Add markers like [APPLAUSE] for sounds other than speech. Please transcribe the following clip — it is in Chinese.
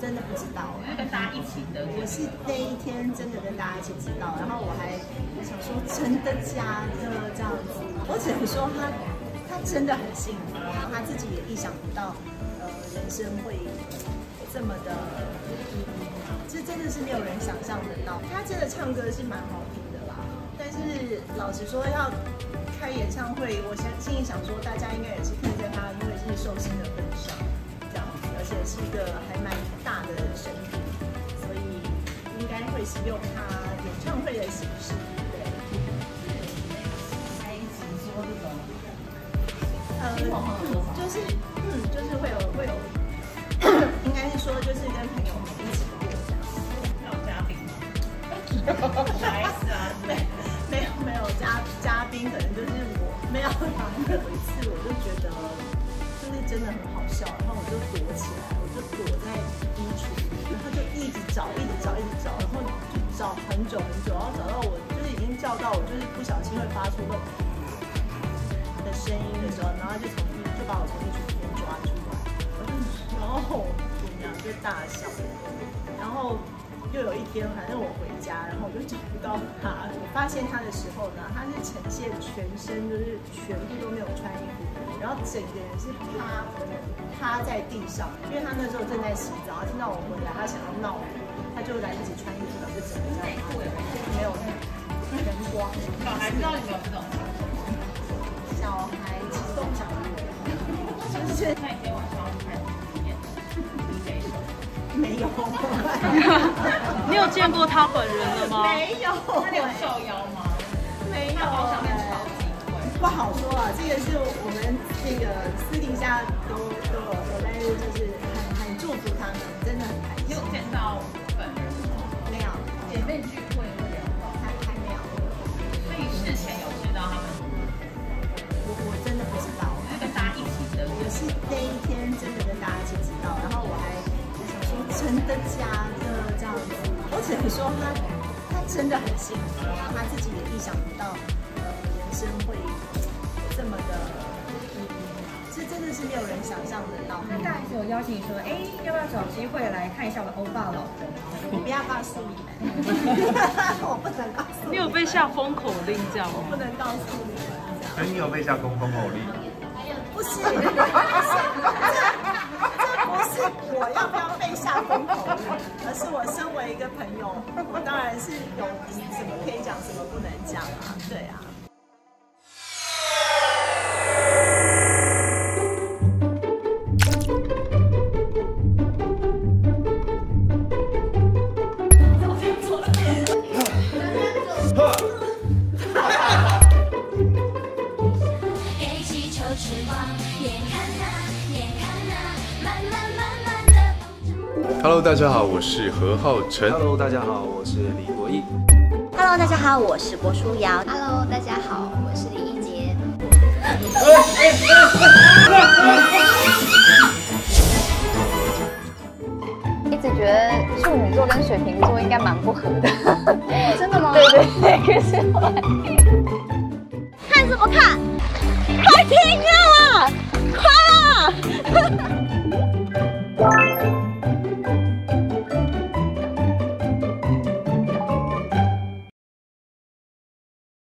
真的不知道，是跟大家一起的。我是那一天真的跟大家一起知道，然后我还我想说真的假的这样子，我只能说他他真的很幸福，然后他自己也意想不到，呃，人生会这么的，这真的是没有人想象得到。他真的唱歌是蛮好听的啦，但是老实说要开演唱会，我想心里想说，大家应该也是看在他因为是寿星的份上。是一个还蛮大的身体，所以应该会是用他演唱会的形式，对。开直说这种，就是嗯，就是会有会有，应该是说就是跟朋友们一起过这样。有嘉宾吗？啥意思啊？没没有没有嘉嘉宾，可能就是我没有。有一次我就觉得，就是真的很好笑，然后我就是不小心会发出那种的声音的时候，然后就从就把我从衣橱里面抓出来，然后我们俩就大笑，然后又有一天，反正我回家，然后我就找不到他，我发现他的时候呢，他是呈现全身就是全部都没有穿衣服。然后整个人是趴趴在地上，因为他那时候正在洗澡，听到我回来，他想要闹我，他就来不及穿衣服，就整个在没有灯光。小孩知道你没有这种？小孩其实都不想理我，就是那天晚上看演 DJ 没有。你有见过他本人了吗？没有。他有受邀吗？没有。上面超级贵。不好说啊，这个是我们那个私底下都都有说，但是就是很很祝福他们，真的很开心。你有见到本人吗？没有，姐妹聚那一天真的跟大家一起知道，然后我还想说真的假的这样子，我只能说他他真的很幸福，然后他自己也意想不到，呃，人生会。这么的，这真的是没有人想象得到。那大 S 有邀请你说，哎，要不要找机会来看一下我的欧巴老公？我不要告诉你们，我不能告诉你。你有被下封口令这样吗？我不能告诉你们。哎，你有被下封封口令？不是，这这不是我要不要被下风口，而是我身为一个朋友，我当然是有什么可以讲，什么不能讲啊，对啊。Hello，大家好，我是何浩晨。Hello，大家好，我是李国毅。Hello，大家好，我是郭书瑶。Hello，大家好，我是李一杰。一直觉得处女座跟水瓶座应该蛮不合的。真的吗？对 [LAUGHS] 对对，可是后来。[LAUGHS]